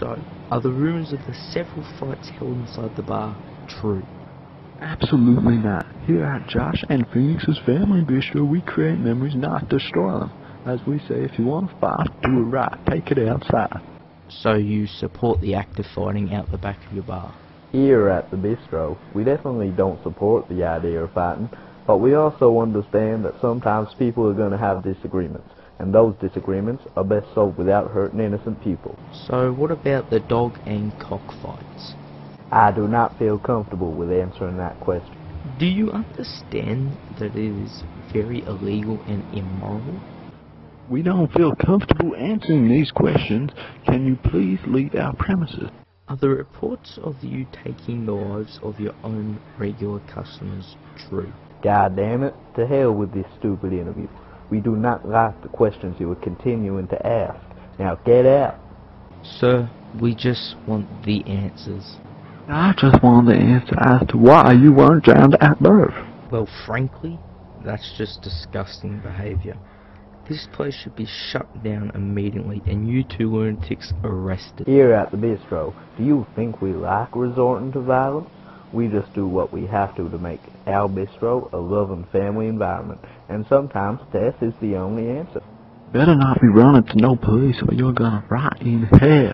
Also, are the rumours of the several fights held inside the bar true? Absolutely not. Here at Josh and Phoenix's Family Bistro, we create memories, not destroy them. As we say, if you want to fight, do it right. Take it outside. So you support the act of fighting out the back of your bar? Here at the bistro, we definitely don't support the idea of fighting, but we also understand that sometimes people are going to have disagreements, and those disagreements are best solved without hurting innocent people. So what about the dog and cock fights? I do not feel comfortable with answering that question. Do you understand that it is very illegal and immoral? We don't feel comfortable answering these questions. Can you please leave our premises? Are the reports of you taking the lives of your own regular customers true? God damn it, to hell with this stupid interview. We do not like the questions you are continuing to ask. Now get out. Sir, we just want the answers. I just want the answer as to why you weren't drowned at birth. Well, frankly, that's just disgusting behaviour. This place should be shut down immediately and you two lunatics arrested. Here at the bistro, do you think we like resorting to violence? We just do what we have to to make our bistro a loving family environment, and sometimes death is the only answer. Better not be running to no police or you're gonna rot in hell.